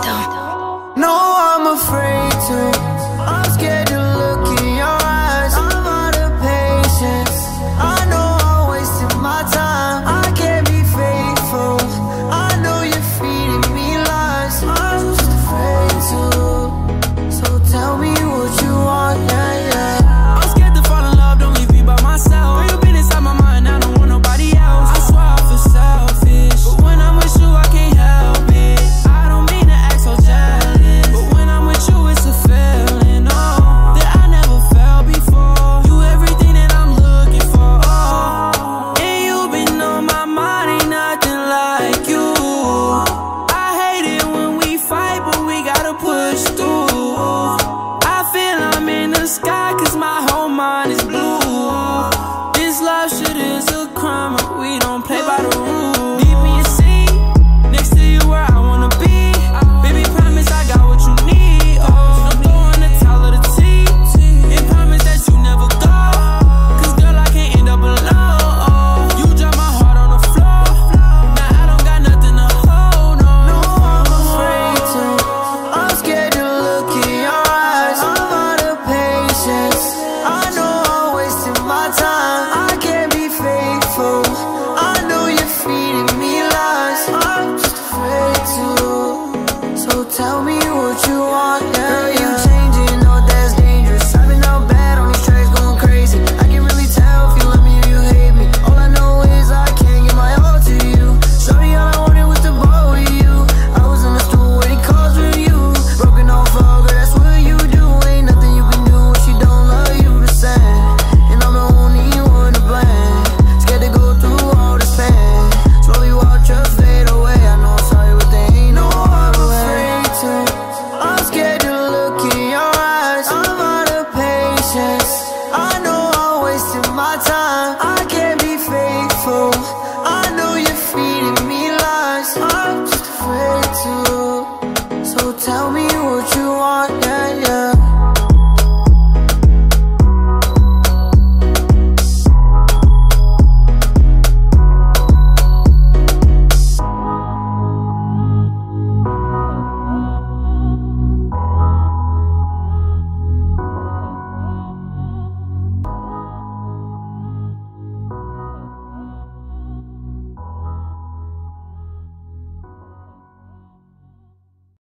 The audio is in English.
Despacito. No, I'm afraid to. I'm scared push